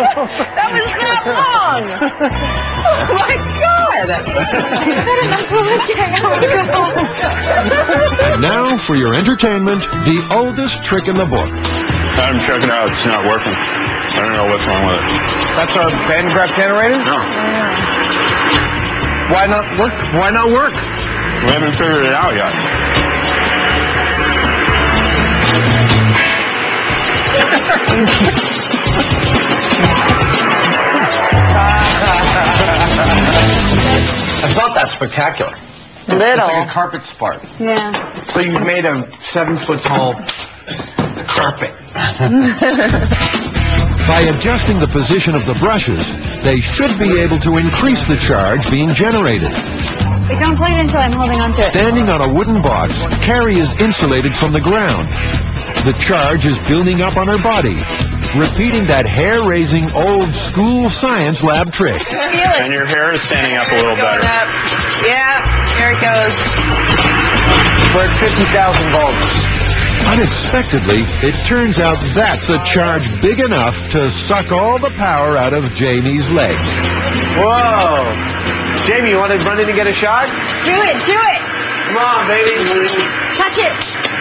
That was that long. Oh my god. Now for your entertainment, the oldest trick in the book. I'm checking out. It's not working. I don't know what's wrong with it. That's our Van de Graaff generator? No. Why not work? Why not work? We haven't figured it out yet. that's spectacular. Little. It's like a carpet spark. Yeah. So you've made a seven foot tall carpet. By adjusting the position of the brushes, they should be able to increase the charge being generated. Wait, don't play it until I'm holding on to it. Standing on a wooden box, Kari is insulated from the ground. The charge is building up on her body, repeating that hair-raising old school science lab trick. Feel And your hair is standing up a little Going better. up. Yeah, here it goes. We're at 50,000 volts. Unexpectedly, it turns out that's a charge big enough to suck all the power out of Jamie's legs. Whoa. Jamie, you want to run in and get a shot? Do it, do it. Come on, baby. Touch it.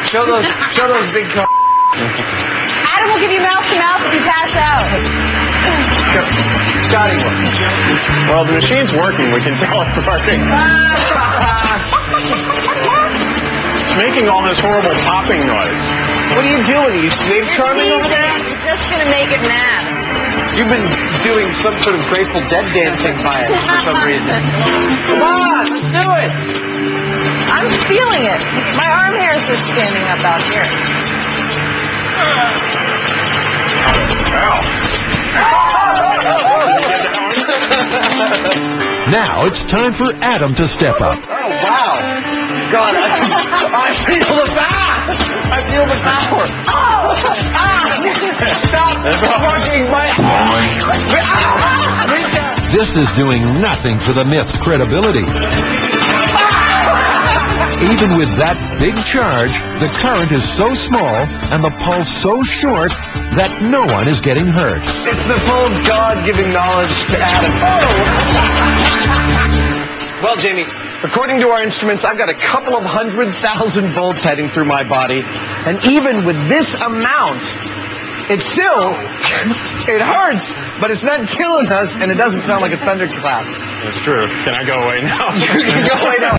Show those, show those big co- Adam will give you mouth to mouth if you pass out. Scotty. Well, the machine's working. We can tell it's working. It's making all this horrible popping noise. What are you doing? Are you slave charming over there? You're just gonna make it mad. You've been doing some sort of Grateful Dead dancing by it for some reason. Come on, let's do it. I'm feeling it. My arm hair is just standing up out here. Now it's time for Adam to step up. Oh, wow. God, I, I feel the power. I feel the power. Oh, ah, stop smoking my... Ah, This is doing nothing for the myth's credibility. Even with that big charge, the current is so small and the pulse so short that no one is getting hurt. It's the full God-giving knowledge to Adam. Oh! well, Jamie, according to our instruments, I've got a couple of hundred thousand volts heading through my body, and even with this amount, it still, it hurts, but it's not killing us, and it doesn't sound like a thunderclap. It's true. Can I go away now? You can go away now.